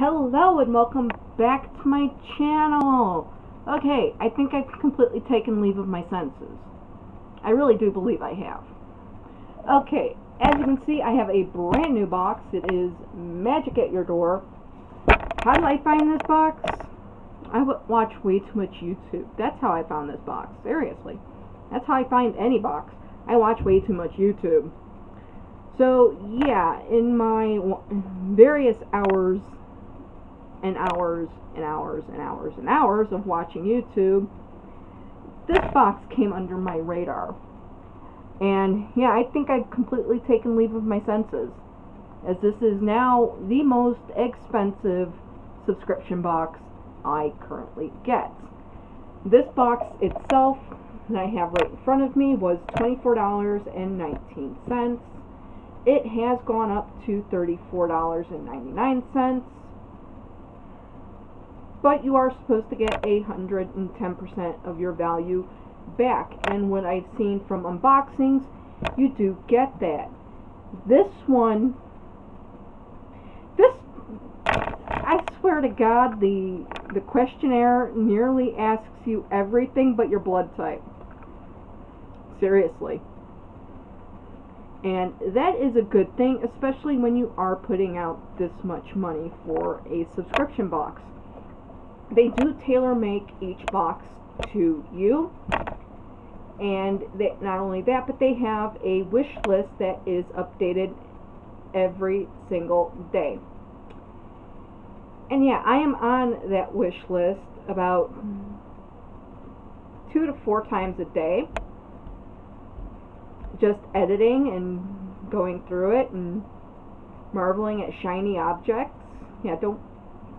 Hello and welcome back to my channel. Okay, I think I've completely taken leave of my senses. I really do believe I have. Okay, as you can see, I have a brand new box. It is Magic at Your Door. How did I find this box? I watch way too much YouTube. That's how I found this box. Seriously. That's how I find any box. I watch way too much YouTube. So, yeah, in my various hours and hours and hours and hours and hours of watching YouTube, this box came under my radar. And yeah, I think I've completely taken leave of my senses, as this is now the most expensive subscription box I currently get. This box itself that I have right in front of me was $24.19. It has gone up to $34.99 but you are supposed to get 110% of your value back. And what I've seen from unboxings, you do get that. This one, this, I swear to God, the, the questionnaire nearly asks you everything but your blood type. Seriously. And that is a good thing, especially when you are putting out this much money for a subscription box they do tailor make each box to you. And they, not only that but they have a wish list that is updated every single day. And yeah I am on that wish list about two to four times a day. Just editing and going through it and marveling at shiny objects. Yeah don't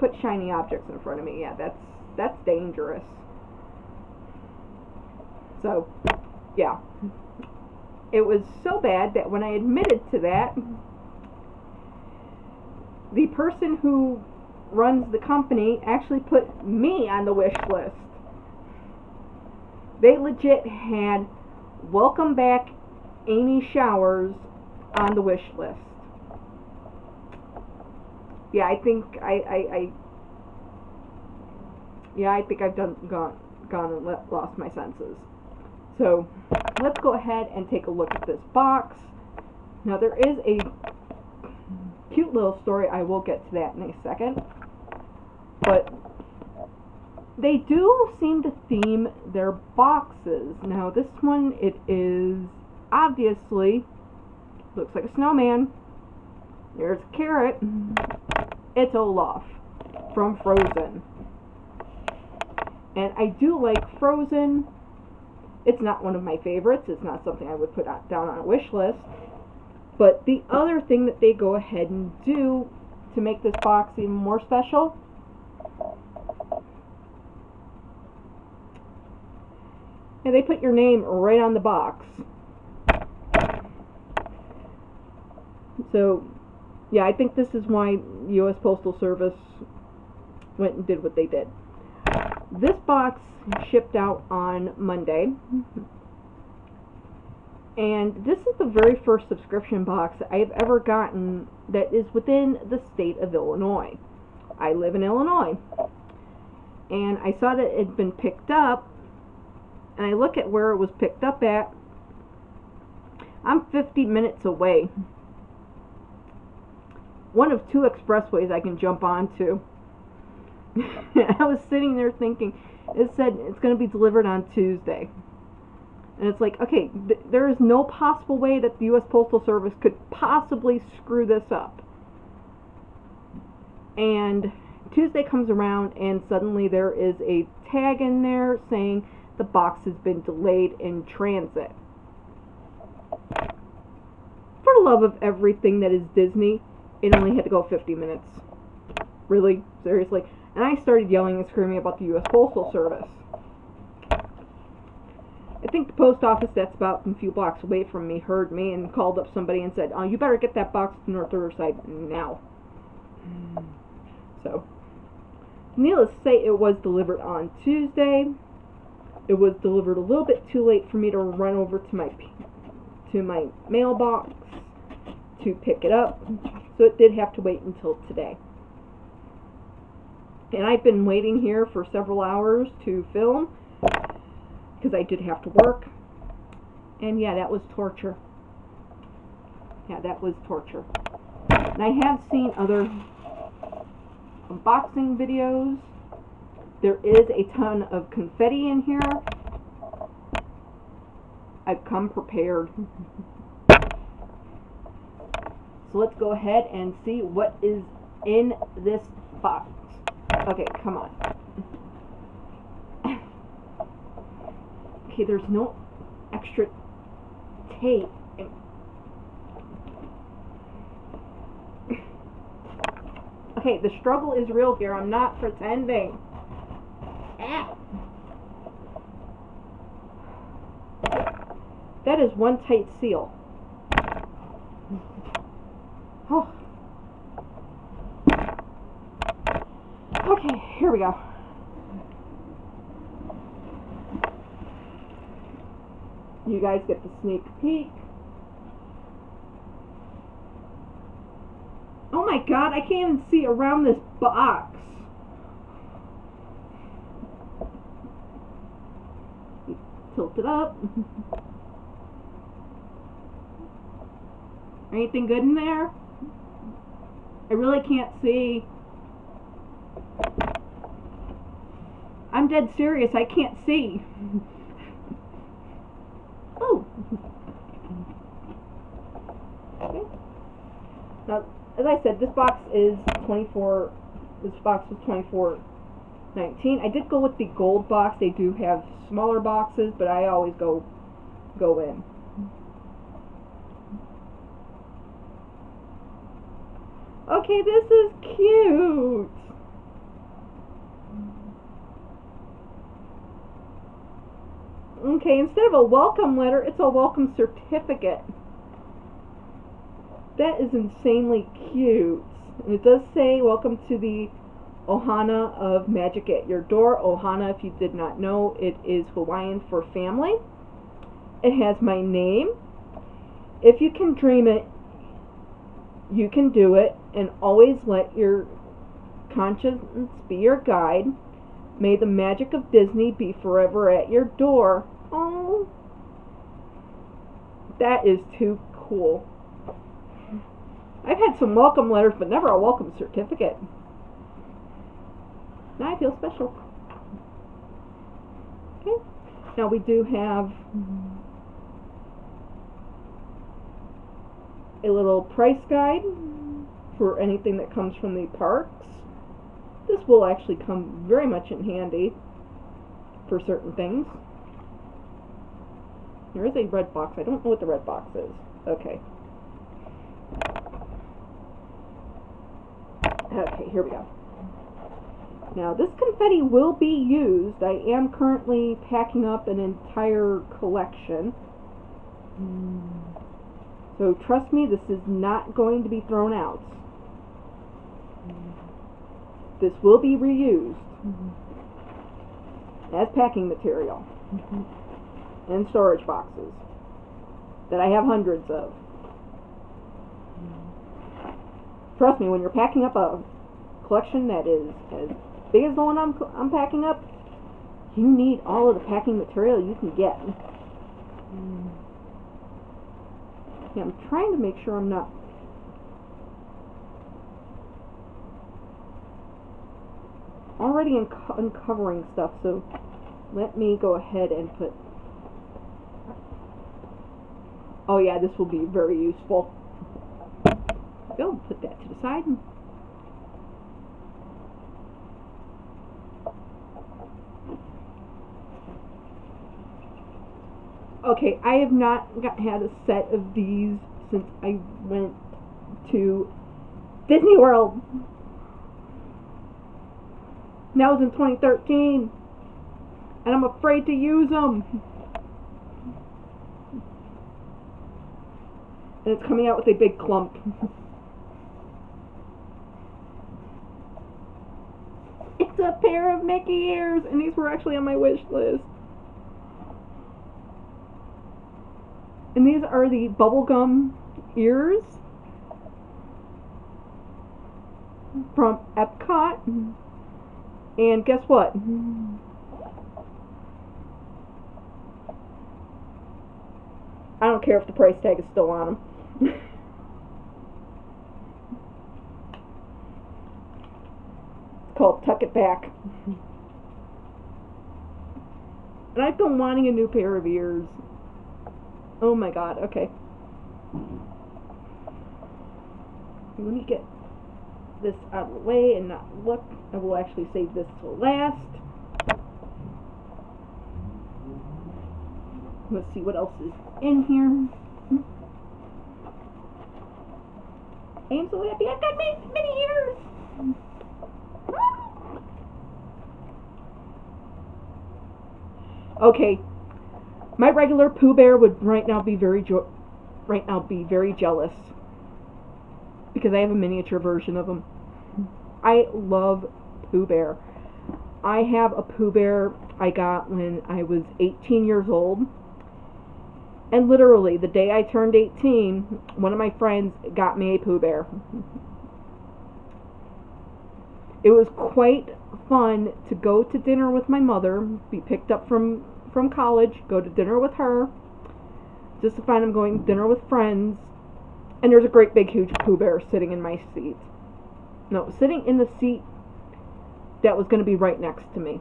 put shiny objects in front of me. Yeah, that's that's dangerous. So, yeah. It was so bad that when I admitted to that, the person who runs the company actually put me on the wish list. They legit had welcome back Amy Showers on the wish list yeah, I think I, I, I yeah, I think I've done gone gone and lost my senses. So let's go ahead and take a look at this box. Now there is a cute little story. I will get to that in a second. But they do seem to theme their boxes. Now this one, it is obviously looks like a snowman. There's a carrot. It's Olaf from Frozen. And I do like Frozen. It's not one of my favorites. It's not something I would put down on a wish list. But the other thing that they go ahead and do to make this box even more special and they put your name right on the box. So yeah, I think this is why U.S. Postal Service went and did what they did. This box shipped out on Monday. And this is the very first subscription box I've ever gotten that is within the state of Illinois. I live in Illinois. And I saw that it had been picked up. And I look at where it was picked up at. I'm 50 minutes away one of two expressways I can jump onto. I was sitting there thinking, it said it's going to be delivered on Tuesday. And it's like, okay, th there is no possible way that the U.S. Postal Service could possibly screw this up. And Tuesday comes around, and suddenly there is a tag in there saying the box has been delayed in transit. For the love of everything that is Disney, it only had to go 50 minutes. Really? Seriously? And I started yelling and screaming about the U.S. Postal Service. I think the post office that's about a few blocks away from me heard me and called up somebody and said, oh, you better get that box to North Riverside now. So, needless to say, it was delivered on Tuesday. It was delivered a little bit too late for me to run over to my to my mailbox to pick it up so it did have to wait until today. And I've been waiting here for several hours to film because I did have to work. And yeah, that was torture. Yeah, that was torture. And I have seen other unboxing videos. There is a ton of confetti in here. I've come prepared. So let's go ahead and see what is in this box. Okay, come on. okay, there's no extra tape. Okay, the struggle is real here. I'm not pretending. Ow. That is one tight seal. Oh. Okay, here we go. You guys get the sneak peek. Oh my god, I can't even see around this box. Tilt it up. Anything good in there? I really can't see. I'm dead serious, I can't see. oh. Okay. Now, as I said, this box is 24, this box was 24 19. I did go with the gold box. They do have smaller boxes, but I always go go in. Okay, this is cute. Okay, instead of a welcome letter, it's a welcome certificate. That is insanely cute. And it does say, welcome to the Ohana of Magic at Your Door. Ohana, if you did not know, it is Hawaiian for family. It has my name. If you can dream it, you can do it, and always let your conscience be your guide. May the magic of Disney be forever at your door. Oh, that is too cool. I've had some welcome letters, but never a welcome certificate. Now I feel special. Okay. Now we do have a little price guide for anything that comes from the parks. This will actually come very much in handy for certain things. There is a red box. I don't know what the red box is. Okay. Okay, here we go. Now, this confetti will be used. I am currently packing up an entire collection. Mm. So trust me, this is not going to be thrown out. This will be reused mm-hmm. as packing material mm-hmm. and storage boxes that I have hundreds of. Mm-hmm. Trust me, when you're packing up a collection that is as big as the one I'm, I'm packing up, you need all of the packing material you can get. Yeah, I'm trying to make sure I'm not already unco uncovering stuff, so let me go ahead and put oh yeah, this will be very useful. Go, put that to the side. Okay, I have not got, had a set of these since I went to Disney World. That was in 2013. And I'm afraid to use them. And it's coming out with a big clump. it's a pair of Mickey ears, and these were actually on my wish list. And these are the bubblegum ears from Epcot. And guess what? I don't care if the price tag is still on them. it's called Tuck It Back. And I've been wanting a new pair of ears. Oh my god, okay. Let me get this out of the way and not look. I will actually save this till last. Let's see what else is in here. Hmm. I am so happy I've got many, many ears. Ah. Okay, my regular Pooh Bear would right now be very right now be very jealous because I have a miniature version of him. I love Pooh Bear. I have a Pooh Bear I got when I was 18 years old. And literally, the day I turned 18, one of my friends got me a Pooh Bear. It was quite fun to go to dinner with my mother, be picked up from, from college, go to dinner with her, just to find I'm going to dinner with friends, and there's a great big huge Pooh Bear sitting in my seat. No, sitting in the seat that was going to be right next to me.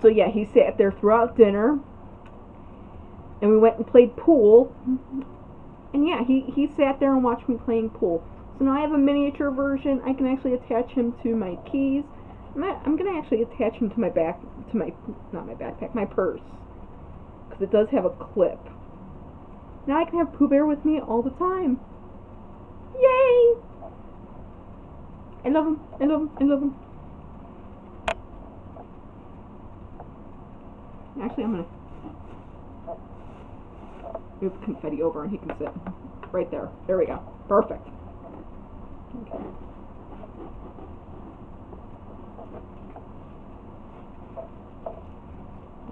So yeah, he sat there throughout dinner and we went and played pool. And yeah, he, he sat there and watched me playing pool. So now I have a miniature version. I can actually attach him to my keys. I'm, going to actually attach him to my back, to my, not my backpack, my purse. Because it does have a clip. Now I can have Pooh Bear with me all the time. Yay! I love him, I love him, I love him. Actually, I'm to move confetti over and he can sit right there. There we go. Perfect. Okay.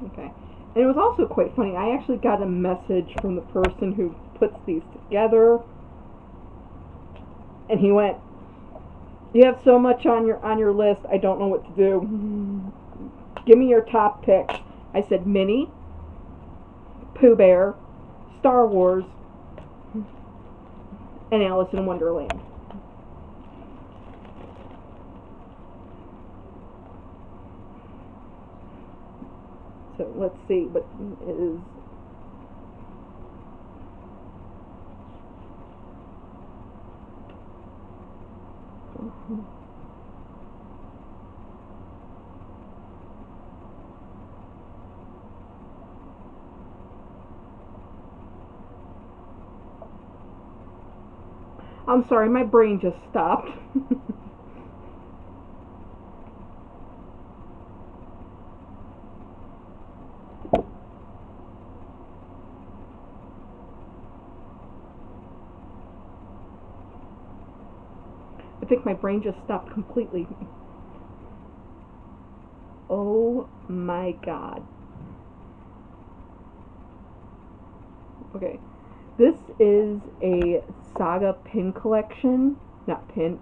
Okay. And it was also quite funny. I actually got a message from the person who puts these together. And he went, "You have so much on your on your list. I don't know what to do. Give me your top pick." I said, "Minnie, Pooh Bear, Star Wars, and Alice in Wonderland. So let's see what is I'm sorry, my brain just stopped. I think my brain just stopped completely. Oh my god. Okay. This is a Saga pin collection, not pin,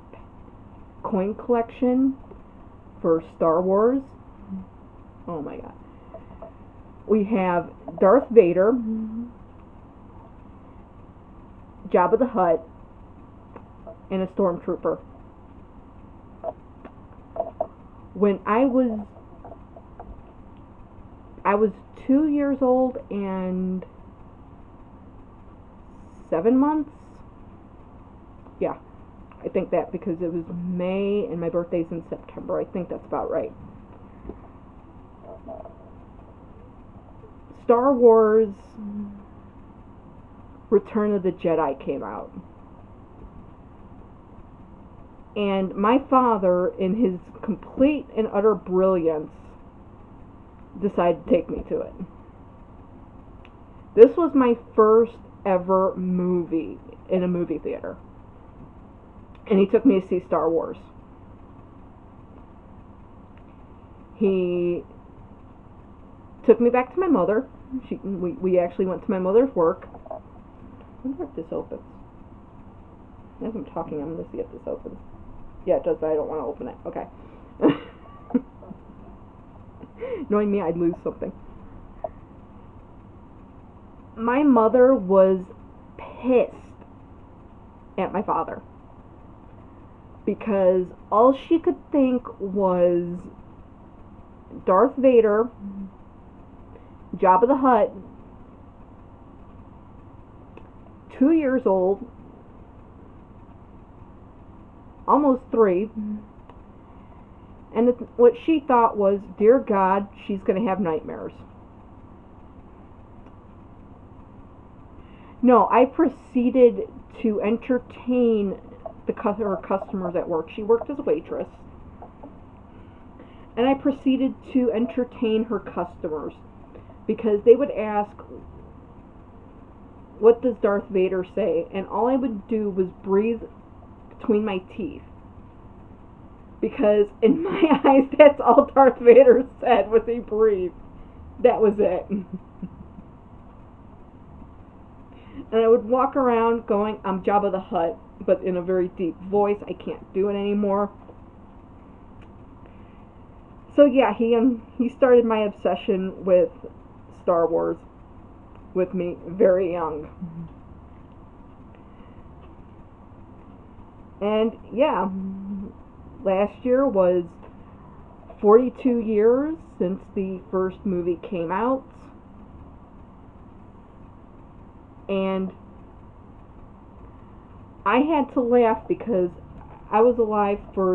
coin collection for Star Wars. Oh my god. We have Darth Vader, Jabba the Hutt, and a Stormtrooper. When I was I was two years old and seven months. Yeah, I think that because it was May and my birthday's in September. I think that's about right. Star Wars Return of the Jedi came out. And my father, in his complete and utter brilliance, decided to take me to it. This was my first ever movie in a movie theater. And he took me to see Star Wars. He took me back to my mother. She, we, we actually went to my mother's work. I wonder if this opens. As I'm talking, I'm going to see if this opens. Yeah, it does, but I don't want to open it. Okay. Knowing me, I'd lose something. My mother was pissed at my father because all she could think was Darth Vader, Jabba the Hutt, two years old, almost 3 and what she thought was, dear God, she's going to have nightmares. No, I proceeded to entertain the her customers at work. She worked as a waitress. And I proceeded to entertain her customers because they would ask, What does Darth Vader say? And all I would do was breathe between my teeth. Because in my eyes, that's all Darth Vader said was he breathed. That was it. and I would walk around going, I'm Jabba the Hutt, but in a very deep voice. I can't do it anymore. So yeah, he um, he started my obsession with Star Wars with me very young. And yeah, last year was 42 years since the first movie came out. And I had to laugh because I was alive for,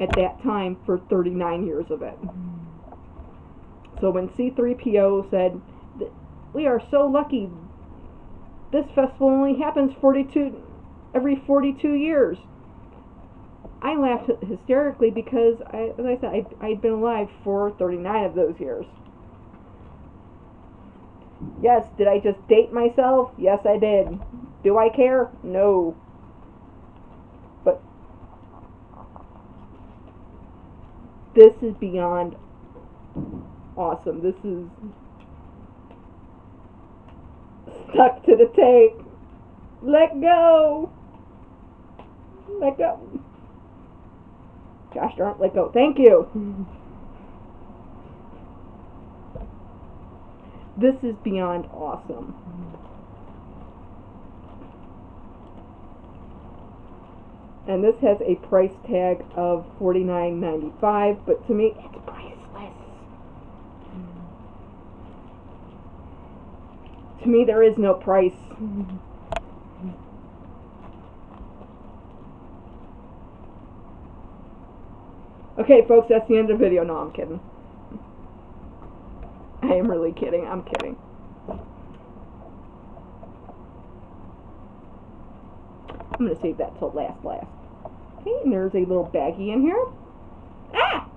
at that time, for 39 years of it. So when C3PO said, we are so lucky, this festival only happens 42, every 42 years. I laughed hysterically because, I, as I said, I, I'd been alive for 39 of those years. Yes, did I just date myself? Yes, I did. Do I care? No. But this is beyond awesome. This is stuck to the tape. Let go. Let go. Gosh darn, let go. Thank you. This is beyond awesome. And this has a price tag of $49.95, but to me, it's priceless. To me, there is no price. Okay, folks, that's the end of the video. No, I'm kidding. I am really kidding. I'm kidding. I'm going to save that till last last. Okay, and there's a little baggie in here. Ah!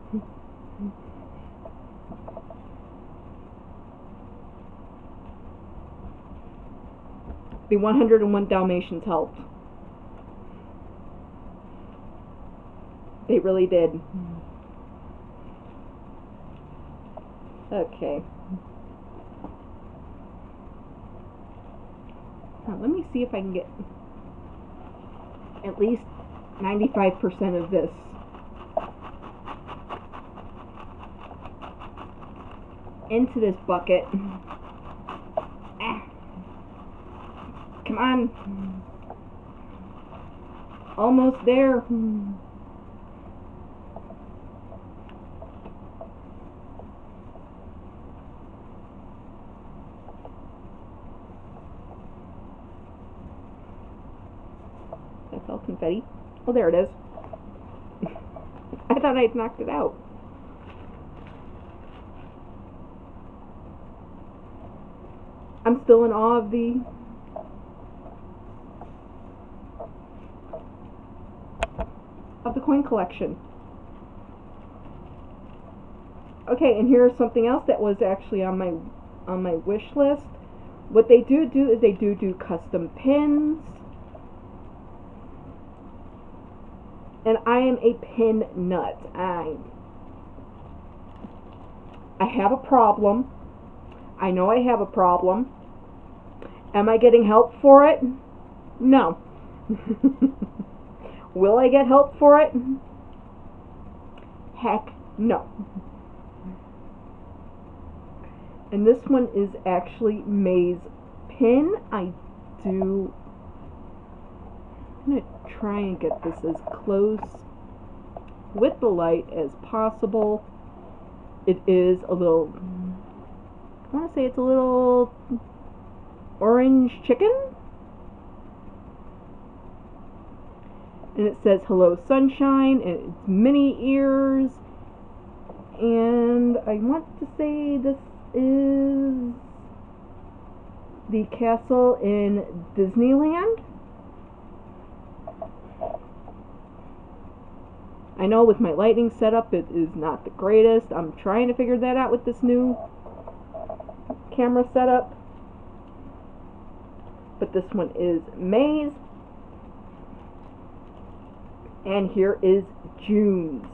The 101 Dalmatians helped. They really did. Okay. Now, let me see if I can get at least 95% of this. into this bucket. Ah. Come on. Almost there. Confetti. Oh, there it is. I thought I'd knocked it out. I'm still in awe of the of the coin collection. Okay, and here's something else that was actually on my on my wish list. What they do do is they do do custom pins and I am a pin nut. I I have a problem. I know I have a problem. Am I getting help for it? No. Will I get help for it? Heck no. And this one is actually May's pin. I do. I'm going to try and get this as close with the light as possible. It is a little. I want to say it's a little orange chicken. And it says hello sunshine and it's mini ears. And I want to say this is the castle in Disneyland. I know with my lighting setup it is not the greatest. I'm trying to figure that out with this new camera setup. But this one is May's. And here is June's.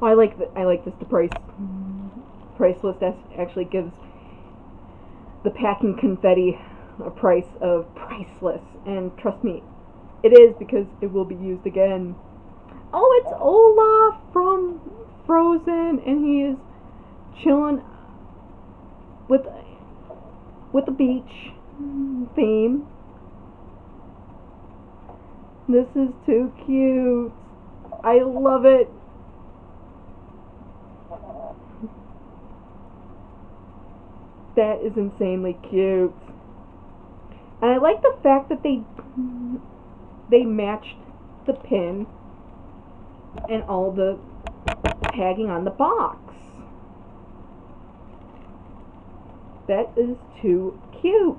Oh, I like the, I like this. The price price list actually gives the packing confetti a price of priceless, and trust me, it is because it will be used again. Oh, it's Olaf from Frozen, and he is chilling with with the beach theme. This is too cute. I love it. That is insanely cute. And I like the fact that they they matched the pin and all the tagging on the box. That is too cute.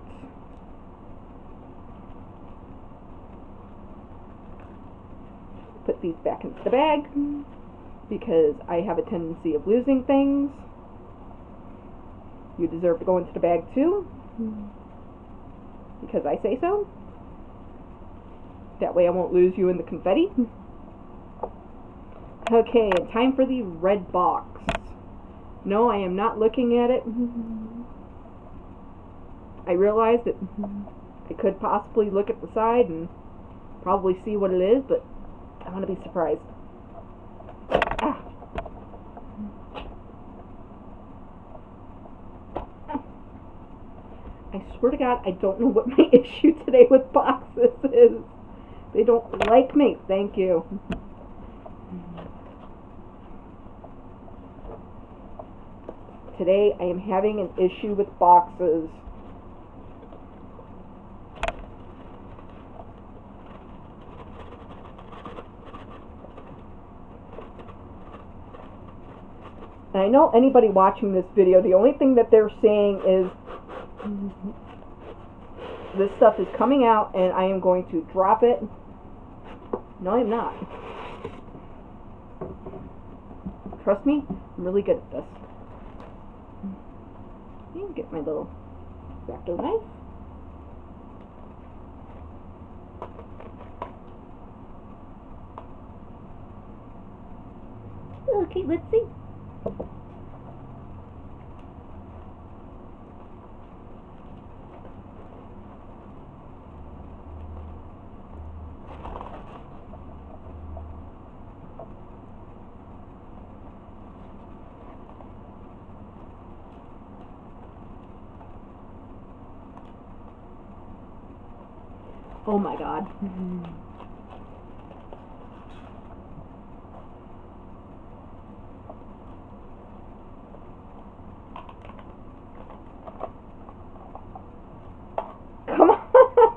Put these back into the bag because I have a tendency of losing things. You deserve to go into the bag too because I say so. That way I won't lose you in the confetti. Okay, time for the red box. No, I am not looking at it. I realize that I could possibly look at the side and probably see what it is, but I want to be surprised. Ah. I swear to God, I don't know what my issue today with boxes is. They don't like me. Thank you. Today I am having an issue with boxes. And I know anybody watching this video, the only thing that they're saying is this stuff is coming out and I am going to drop it. No, I'm not. Trust me, I'm really good at this. Get my little X-Acto knife. Okay, let's see. My god. Come on.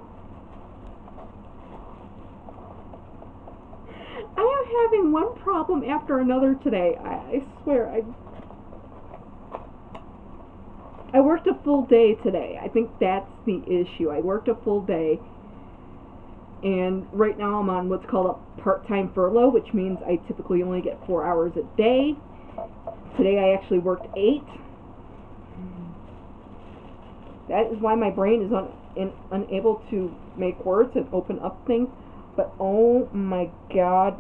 I am having one problem after another today. I, I swear, I I worked a full day today. I think that's the issue. I worked a full day and right now I'm on what's called a part-time furlough, which means I typically only get four hours a day. Today I actually worked eight. That is why my brain is un in, unable to make words and open up things. But oh my god.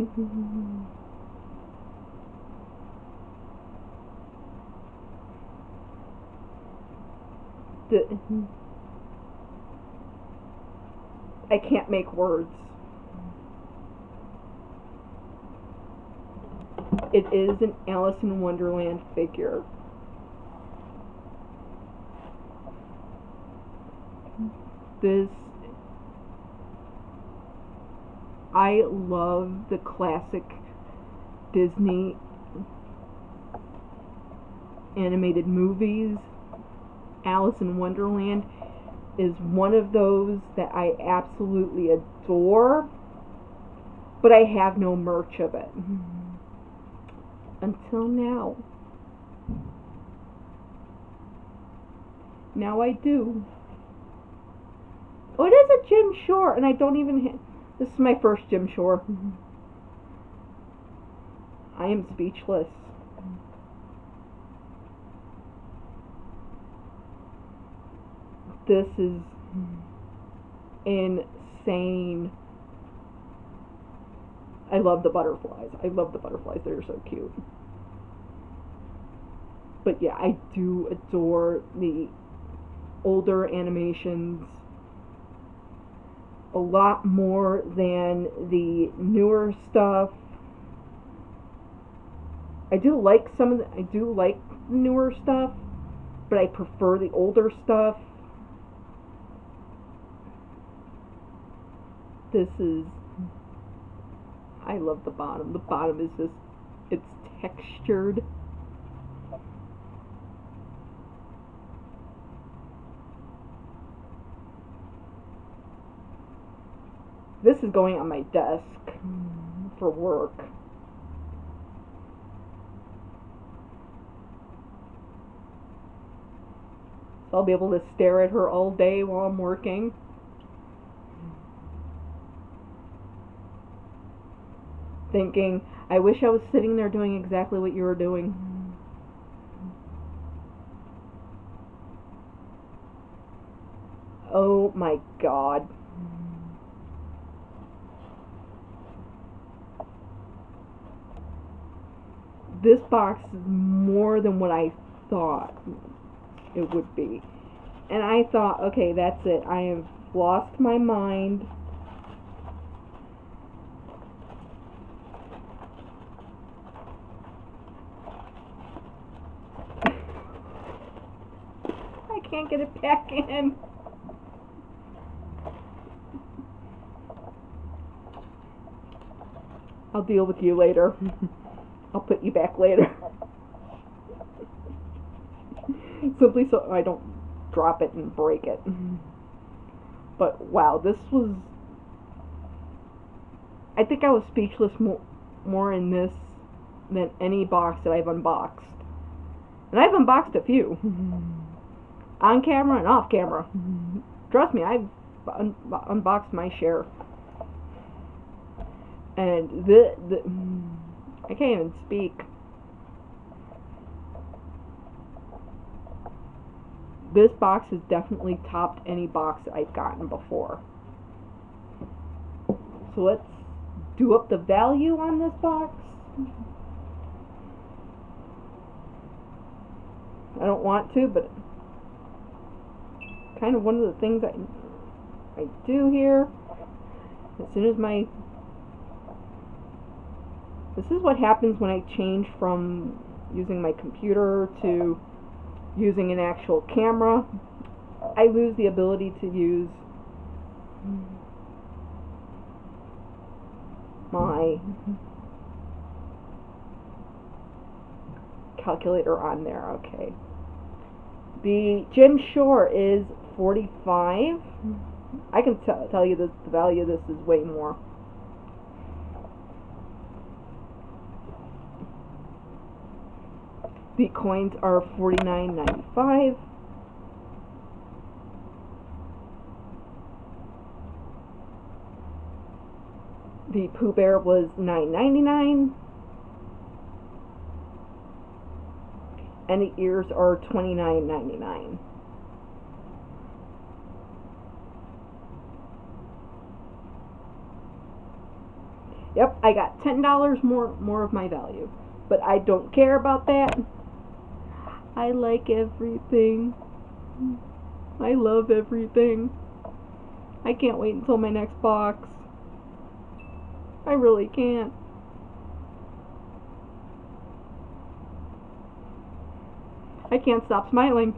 the I can't make words. It is an Alice in Wonderland figure. This I love the classic Disney animated movies. Alice in Wonderland is one of those that I absolutely adore, but I have no merch of it. Mm-hmm. Until now. Now I do. Oh, it is a Jim Shore, and I don't even. This is my first Jim Shore. Mm-hmm. I am speechless. This is insane. I love the butterflies. I love the butterflies. They're so cute. But yeah, I do adore the older animations a lot more than the newer stuff. I do like some of the, I do like newer stuff, but I prefer the older stuff. This is I love the bottom. The bottom is just it's textured. This is going on my desk for work. So I'll be able to stare at her all day while I'm working. Thinking, I wish I was sitting there doing exactly what you were doing. Oh my god. This box is more than what I thought it would be. And I thought, okay, that's it. I have lost my mind. I can't get it back in. I'll deal with you later. I'll put you back later. Simply so I don't drop it and break it. But wow, this was. I think I was speechless more, more in this than any box that I've unboxed. And I've unboxed a few. On camera and off camera. Trust me, I've un- unboxed my share. And the, the I can't even speak. This box has definitely topped any box that I've gotten before. So let's do up the value on this box. I don't want to, but kind of one of the things I I do here. As soon as my this is what happens when I change from using my computer to using an actual camera. I lose the ability to use my calculator on there. Okay. The Jim Shore is 45. I can tell you this, the value of this is way more. The coins are $49.95. The Pooh Bear was $9.99. And the ears are $29.99. Yep, I got $10 more more of my value. But I don't care about that. I like everything. I love everything. I can't wait until my next box. I really can't. I can't stop smiling.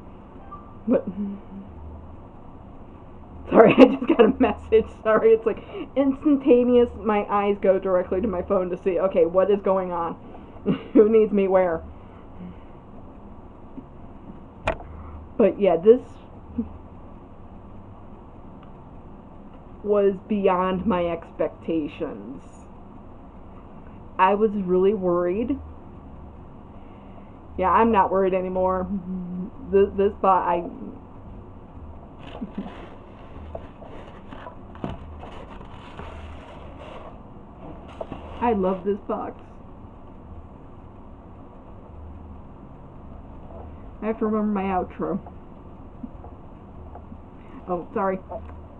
But sorry, I just got a message. Sorry, it's like instantaneous. My eyes go directly to my phone to see. Okay, what is going on? Who needs me where? But yeah, this was beyond my expectations. I was really worried. Yeah, I'm not worried anymore. This, this bot, I. I love this box. I have to remember my outro. Oh, sorry.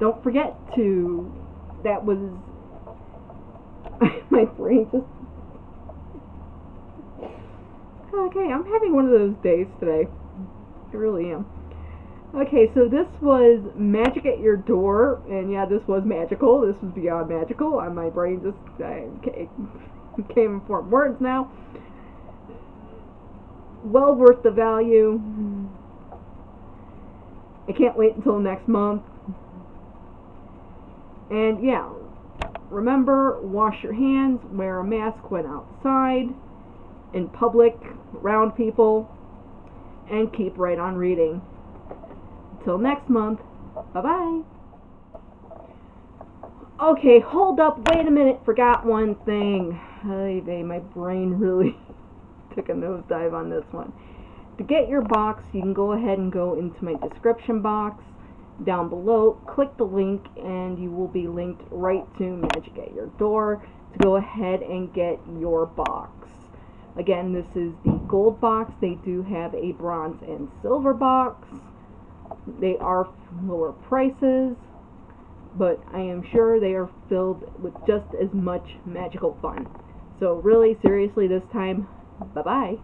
Don't forget to. That was. my brain just. Okay, I'm having one of those days today. I really am. Okay, so this was Magic at Your Door, and yeah, this was magical. This was beyond magical. Uh, my brain just uh, came form words now. Well worth the value. I can't wait until next month. And yeah, remember, wash your hands, wear a mask when outside, in public, around people, and keep right on reading. Until next month, bye-bye. Okay, hold up, wait a minute, forgot one thing. Hey, my brain really took a nosedive on this one. To get your box, you can go ahead and go into my description box down below. Click the link and you will be linked right to Magic at Your Door to go ahead and get your box. Again, this is the gold box. They do have a bronze and silver box. They are lower prices, but I am sure they are filled with just as much magical fun. So really, seriously, this time, bye-bye.